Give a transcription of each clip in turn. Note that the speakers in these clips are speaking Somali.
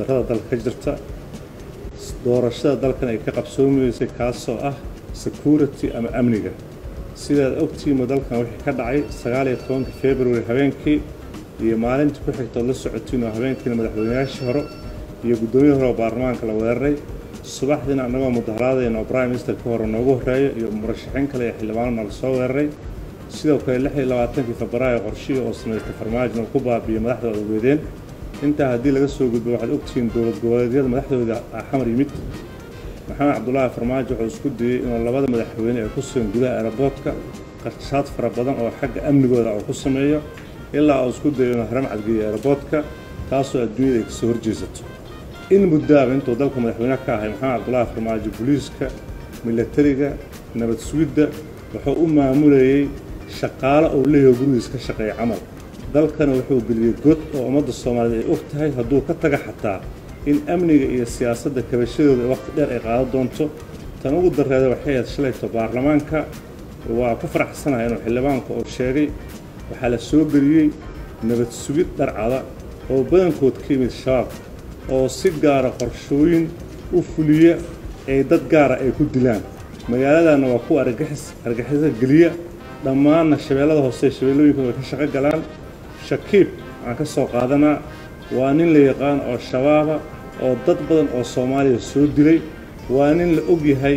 darrada dalka ka jirta doorashada dalkan ay ka qabsoomaysay kaasoo ah security ama amniga. Sidaad ogtihiinba dalkan wixii ka dhacay sagaal iyo tobanka february habeenkii iyo maalintii ku xigtood la socotiin oo habeenkiina madaxweynayaashii hore iyo guddoomiye hore oo baarlamaanka la weeraray subaxdiina annagoo mudaharaadayna oo prime minister ka hore noogu horreeyo iyo murashaxiin kale iyo xildhibaanona la soo weeraray. Sidoo kale lix iyo labaatankii febraayo qorshihii oo samaystay farmaajona ku baabiiyey madaxdooda ogeedeen intaa haddii laga soo gudbo waxaad ogtihiin dowlad goboleedyada madaxdooda xamar yimid maxamed cabdulaahi farmaajo wuxuu isku dayey inuu labada madaxweyne ee ku sugan gudaha aeroboortka qarshaad fara badan oo xagga amnigooda uu ku sameeyo ilaa uu isku dayo inuu haram cadgeeyo aeroboortka taasoo adduunyada ay ka soo horjeesato. In muddaaba intuu dalka madaxweyne ka ahay maxamed cabdulaahi farmaajo booliiska milatariga nabad sugidda wuxuu u maamulayey shaqaalo uu leeyaho gurigiis ka shaqeeya camal dalkana wuxuu geliyey god oo ummadda soomaaliyeed ay og tahay hadduu ka taga xataa in amniga iyo siyaasadda kabashadooda waqti dheer ay qaadan doonto. Tan ugu darreeda waxay ahayd shalayto baarlamaanka. Waa ku faraxsanahay inuu xildhibaanka uu sheegay. Waxaa la soo geliyey nabad sugid dharcada oo badankood ka yimid shabaab oo si gaara qorshooyin u fuliya ee dad gaara ay ku dilaan. Magaaladana waa kuwa argagixis argagixisa geliya. Dhammaanna shabeellada hoose shabeellooyinka way ka shaqo galaan shakiib aan ka soo qaadanaa. Waa nin la yaqaan oo shabaaba oo dad badan oo soomaaliya soo dilay. Waa nin la og yahay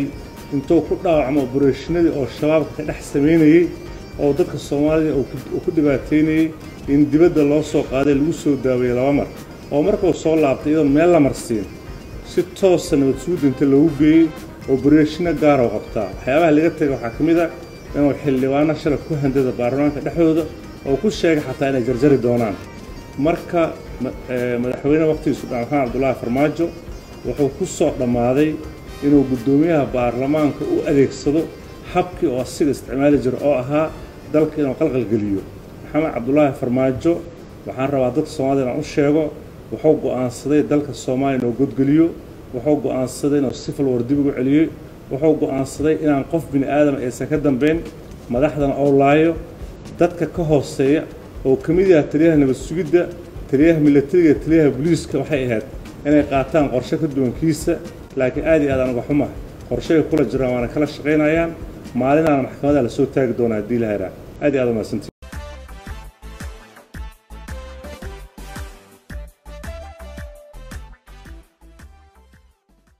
intuu ku dhaawacmo oboreeshinadii oo shabaabka ka dhex samaynayey oo dadka soomaalida uu ku dhibaataynayey in dibadda loo soo qaaday lagu soo daaweeyey laba mar. Oo markuu soo laabtay iyadoon meel la marsiin. Si toosa nabad suudda inta loogu geeyey oboreeshino gaaroo qabtaa. Waxyaabaha laga tegay waxaa ka mid a inuu xildhibaano shalay ku handada baarlamaanka dhexdooda oo ku sheegay xataa inay jarjari doonaan. Marka madaxweyne waqtigiisu dha maxamed cabdulaahi farmaajo wuxuu ku soo dhammaaday inuu guddoomiyaha baarlamaanka u adeegsado habkii oo asiga isticmaali jira oo ahaa dalka inuu qalqalgeliyo maxamed cabdulaahi farmaajo waxaan rabaa dadka soomaalida inaan u sheego wuxuu go'aansaday dalka soomaaliya inuu godgeliyo wuxuu go'aansaday inuu sifal war dib ugu celiyey wuxuu go'aansaday inaan qof bini aadam aysan ka dambayn madaxdana oo laayo dadka ka hooseeya oo ka mid yaha taliyaha nabad sugidda taliyaha milatariga taliyaha booliiska waxay ahayd inay qaataan qorshe ka duwankiisa laakiin aad iyo aad aan uga xumahay qorsheay kula jiraan waana kala shaqaynayaan maalinaana maxkamadaha la soo taagi doonaa haddii la haraa aad iyo aad umahadsantii